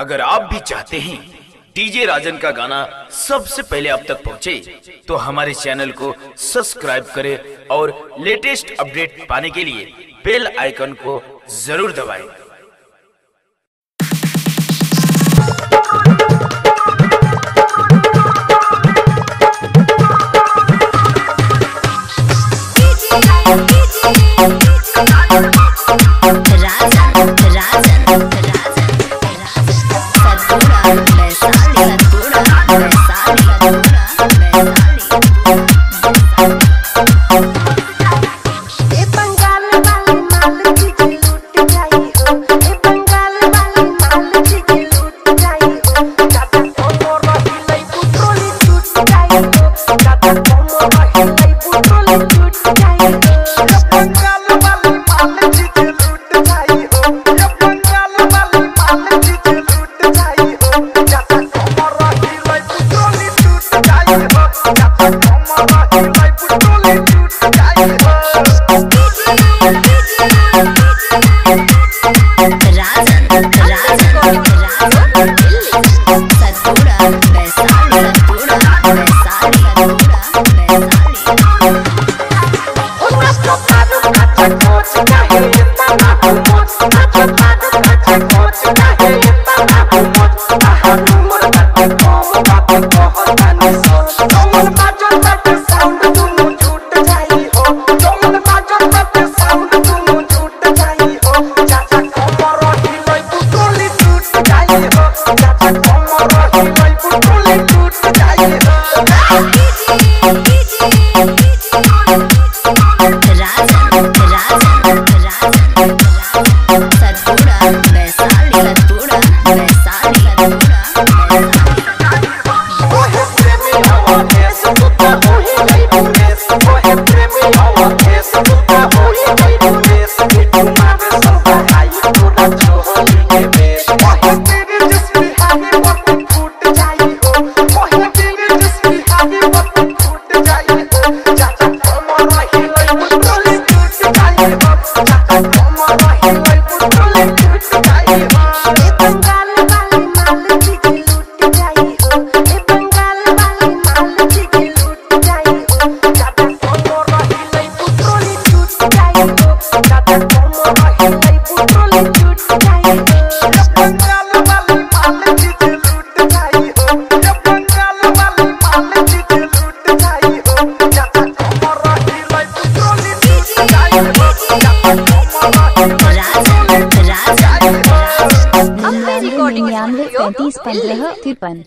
अगर आप भी चाहते हैं डीजे राजन का गाना सबसे पहले आप तक पहुँचे तो हमारे चैनल को सब्सक्राइब करें और लेटेस्ट अपडेट पाने के लिए बेल आइकन को ज़रूर दबाएँ। Oh, Thank आवे पंगा सैंतालीस पंद्रह तिरपन।